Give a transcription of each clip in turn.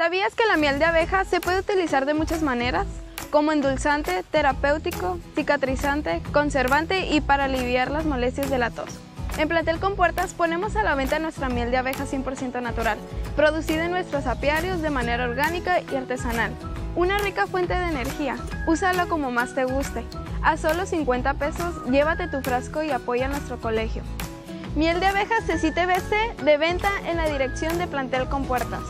¿Sabías que la miel de abeja se puede utilizar de muchas maneras? Como endulzante, terapéutico, cicatrizante, conservante y para aliviar las molestias de la tos. En Plantel Compuertas ponemos a la venta nuestra miel de abeja 100% natural, producida en nuestros apiarios de manera orgánica y artesanal. Una rica fuente de energía. Úsalo como más te guste. A solo 50 pesos, llévate tu frasco y apoya nuestro colegio. Miel de abeja CCTBC de venta en la dirección de Plantel Compuertas.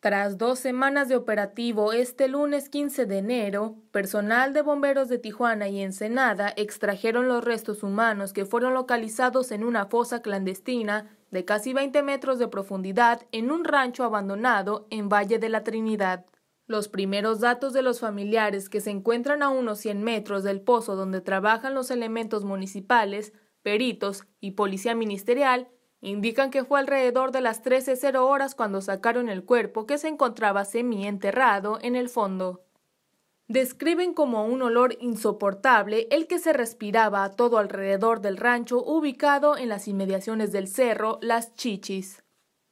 Tras dos semanas de operativo, este lunes 15 de enero, personal de bomberos de Tijuana y Ensenada extrajeron los restos humanos que fueron localizados en una fosa clandestina de casi 20 metros de profundidad en un rancho abandonado en Valle de la Trinidad. Los primeros datos de los familiares que se encuentran a unos 100 metros del pozo donde trabajan los elementos municipales, peritos y policía ministerial Indican que fue alrededor de las 13.00 horas cuando sacaron el cuerpo que se encontraba semi-enterrado en el fondo. Describen como un olor insoportable el que se respiraba a todo alrededor del rancho ubicado en las inmediaciones del cerro Las Chichis.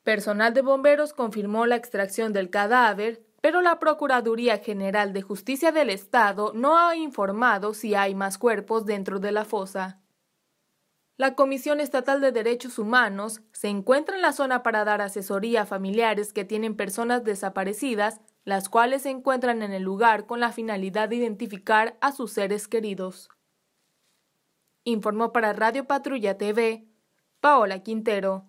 Personal de bomberos confirmó la extracción del cadáver, pero la Procuraduría General de Justicia del Estado no ha informado si hay más cuerpos dentro de la fosa. La Comisión Estatal de Derechos Humanos se encuentra en la zona para dar asesoría a familiares que tienen personas desaparecidas, las cuales se encuentran en el lugar con la finalidad de identificar a sus seres queridos. Informó para Radio Patrulla TV Paola Quintero.